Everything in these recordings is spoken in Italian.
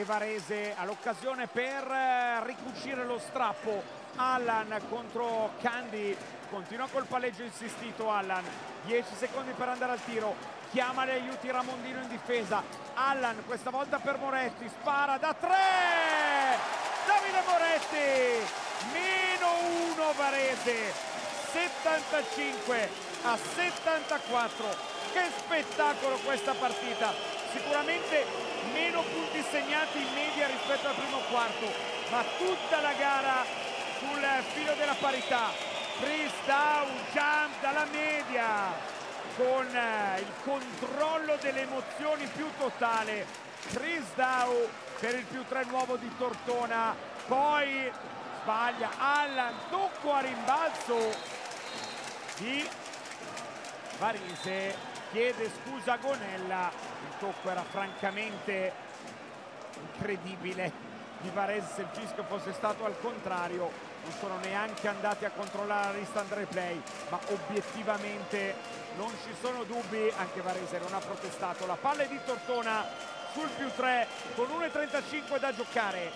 e Varese all'occasione per eh, ricucire lo strappo. Allan contro Candy. Continua col palleggio insistito Allan. 10 secondi per andare al tiro. Chiama gli aiuti Ramondino in difesa. Allan questa volta per Moretti. Spara da 3 Davide Moretti! Meno 1 Varese. 75 a 74 che spettacolo questa partita sicuramente meno punti segnati in media rispetto al primo quarto ma tutta la gara sul filo della parità. Freeze down jump dalla media con eh, il controllo delle emozioni più totale. Chris Dow per il più 3 nuovo di Tortona. Poi sbaglia Allan tocco a rimbalzo di Varese chiede scusa a Gonella. Il tocco era francamente incredibile. Di Varese se il fischio fosse stato al contrario non sono neanche andati a controllare l'instant replay ma obiettivamente non ci sono dubbi anche Varese non ha protestato. La palla è di Tortona sul più 3 con 1.35 da giocare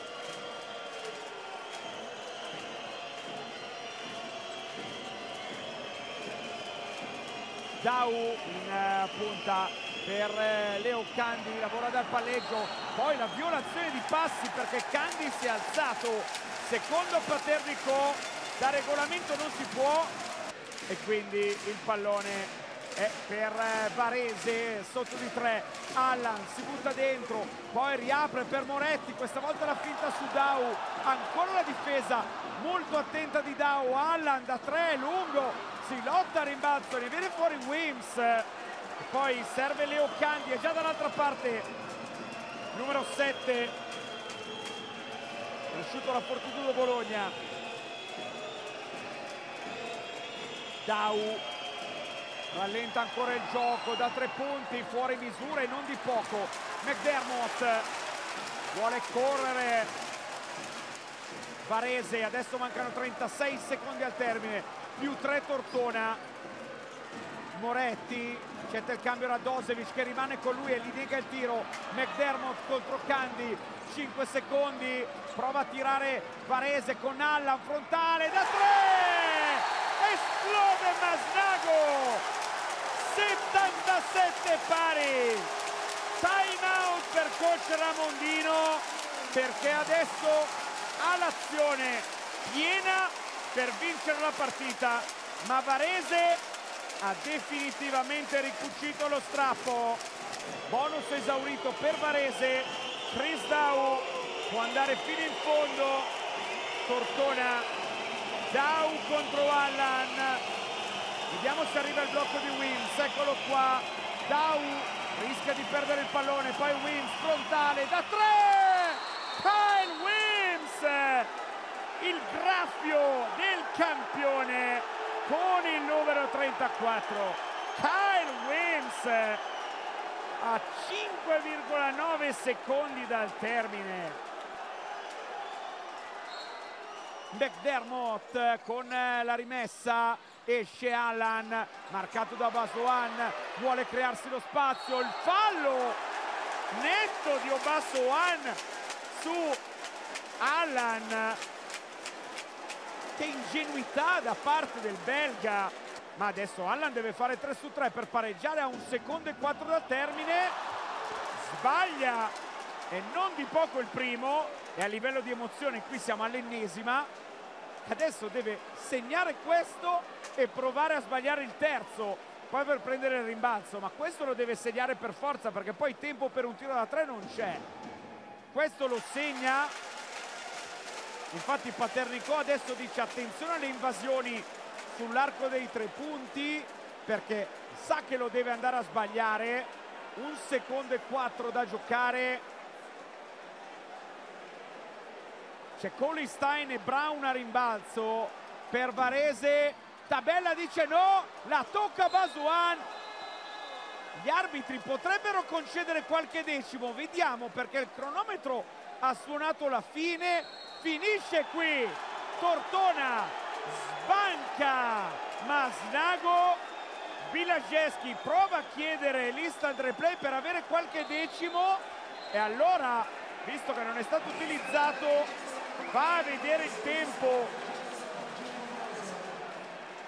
Dau in uh, punta per uh, Leo Candi, lavora dal palleggio, poi la violazione di passi perché Candi si è alzato, secondo Paternico da regolamento non si può e quindi il pallone è per uh, Varese sotto di tre, Allan si butta dentro, poi riapre per Moretti, questa volta la finta su Dau, ancora la difesa molto attenta di Dau, Allan da tre, lungo, si lotta a rimbalzo, riviene fuori Wims poi serve Leo Candi è già dall'altra parte numero 7 riuscito la Fortitudo Bologna. Dau rallenta ancora il gioco da tre punti fuori misura e non di poco. McDermott vuole correre. Varese adesso mancano 36 secondi al termine. Più 3 Tortona. Moretti c'è il cambio Radosevic che rimane con lui e gli nega il tiro. McDermott contro Candy 5 secondi. Prova a tirare Varese con Allan frontale da 3 esplode Masnago 77 pari. Time out per coach Ramondino perché adesso ha l'azione piena per vincere la partita ma Varese ha definitivamente ricucito lo strappo. Bonus esaurito per Varese. Chris Dau può andare fino in fondo. Tortona Dau contro Allan vediamo se arriva il blocco di Wins eccolo qua. Dau rischia di perdere il pallone poi Wins frontale da tre! Kyle Wins il graffio del campione con il numero 34 Kyle Wims a 5,9 secondi dal termine. McDermott con la rimessa esce Allan marcato da Basoan vuole crearsi lo spazio il fallo netto di Obasoan su Allan. Che ingenuità da parte del belga. Ma adesso Allan deve fare 3 su 3 per pareggiare a un secondo e 4 dal termine. Sbaglia e non di poco il primo. E a livello di emozione qui siamo all'ennesima adesso deve segnare questo e provare a sbagliare il terzo. Poi per prendere il rimbalzo ma questo lo deve segnare per forza perché poi tempo per un tiro da tre non c'è. Questo lo segna. Infatti Paternicò adesso dice attenzione alle invasioni sull'arco dei tre punti perché sa che lo deve andare a sbagliare. Un secondo e quattro da giocare c'è Colistein e Brown a rimbalzo. Per Varese Tabella dice no la tocca Basuan. Gli arbitri potrebbero concedere qualche decimo. Vediamo perché il cronometro ha suonato la fine. Finisce qui. Tortona sbanca Masnago. Bilageschi prova a chiedere l'instant replay per avere qualche decimo. E allora visto che non è stato utilizzato va a vedere il tempo.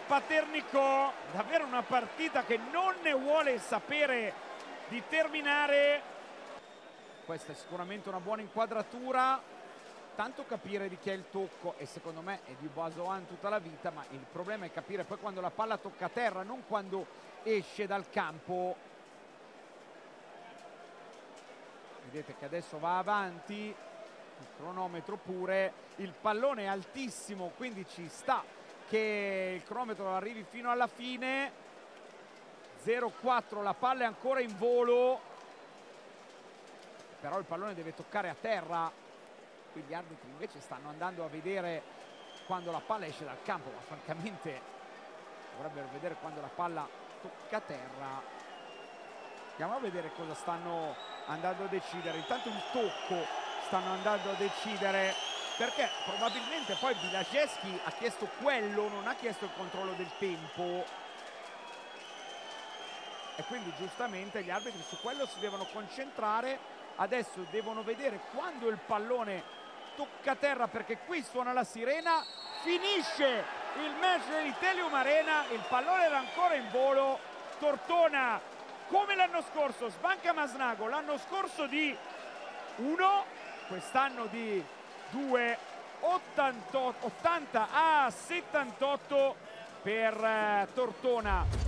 Paternicò davvero una partita che non ne vuole sapere di terminare. Questa è sicuramente una buona inquadratura. Tanto capire di chi è il tocco e secondo me è di Basoan tutta la vita ma il problema è capire poi quando la palla tocca a terra non quando esce dal campo. Vedete che adesso va avanti il cronometro pure il pallone è altissimo quindi ci sta che il cronometro arrivi fino alla fine. 0-4 la palla è ancora in volo. Però il pallone deve toccare a terra. Qui gli arbitri invece stanno andando a vedere quando la palla esce dal campo ma francamente dovrebbero vedere quando la palla tocca terra. Andiamo a vedere cosa stanno andando a decidere. Intanto il tocco stanno andando a decidere perché probabilmente poi Bilageschi ha chiesto quello non ha chiesto il controllo del tempo. E quindi giustamente gli arbitri su quello si devono concentrare. Adesso devono vedere quando il pallone tocca terra perché qui suona la sirena. Finisce il match dell'Itelium Arena il pallone era ancora in volo. Tortona come l'anno scorso sbanca Masnago l'anno scorso di 1 quest'anno di 2 80 a 78 per eh, Tortona